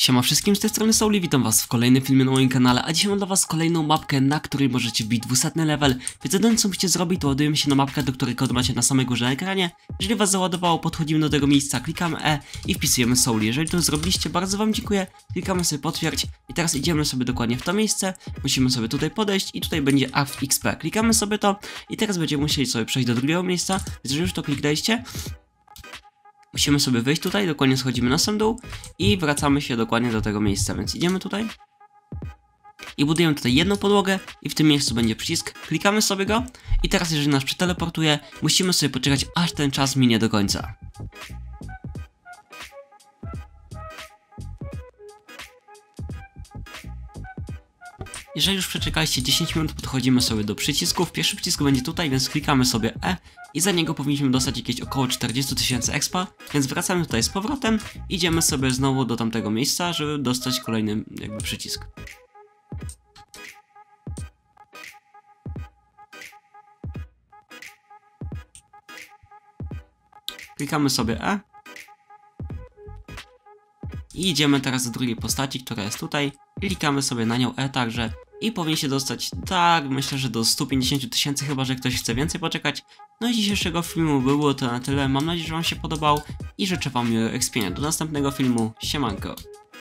Siema wszystkim, z tej strony Souli, witam was w kolejnym filmie na moim kanale, a dzisiaj mam dla was kolejną mapkę, na której możecie wbić 200 level, więc jedyne co musicie zrobić, to ładujemy się na mapkę, do której kod macie na samej górze na ekranie, jeżeli was załadowało, podchodzimy do tego miejsca, klikamy E i wpisujemy Souli, jeżeli to zrobiliście, bardzo wam dziękuję, klikamy sobie potwierdź i teraz idziemy sobie dokładnie w to miejsce, musimy sobie tutaj podejść i tutaj będzie AFXP, XP, klikamy sobie to i teraz będziemy musieli sobie przejść do drugiego miejsca, więc jeżeli już to kliknęliście, Musimy sobie wyjść tutaj, dokładnie schodzimy na sam dół i wracamy się dokładnie do tego miejsca, więc idziemy tutaj i budujemy tutaj jedną podłogę i w tym miejscu będzie przycisk, klikamy sobie go i teraz jeżeli nas przeteleportuje, musimy sobie poczekać aż ten czas minie do końca. Jeżeli już przeczekaliście 10 minut, podchodzimy sobie do przycisków. Pierwszy przycisk będzie tutaj, więc klikamy sobie E i za niego powinniśmy dostać jakieś około 40 tysięcy expa, więc wracamy tutaj z powrotem, idziemy sobie znowu do tamtego miejsca, żeby dostać kolejny jakby przycisk. Klikamy sobie E. I idziemy teraz do drugiej postaci, która jest tutaj. Klikamy sobie na nią E także i powinien się dostać, tak, myślę, że do 150 tysięcy, chyba że ktoś chce więcej poczekać. No i dzisiejszego filmu było to na tyle, mam nadzieję, że wam się podobał i życzę wam miłego ekspienia. Do następnego filmu, siemanko.